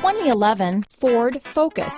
2011 Ford Focus.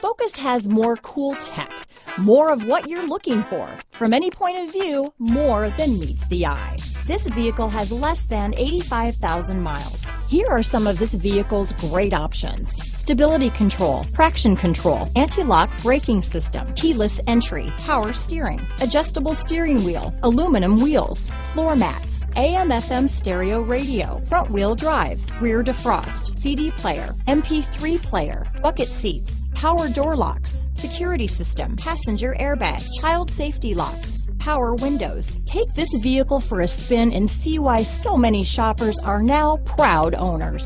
Focus has more cool tech, more of what you're looking for. From any point of view, more than meets the eye. This vehicle has less than 85,000 miles. Here are some of this vehicle's great options. Stability control, traction control, anti-lock braking system, keyless entry, power steering, adjustable steering wheel, aluminum wheels, floor mats, AM FM stereo radio, front wheel drive, rear defrost, CD player, MP3 player, bucket seats, power door locks, security system, passenger airbag, child safety locks, power windows. Take this vehicle for a spin and see why so many shoppers are now proud owners.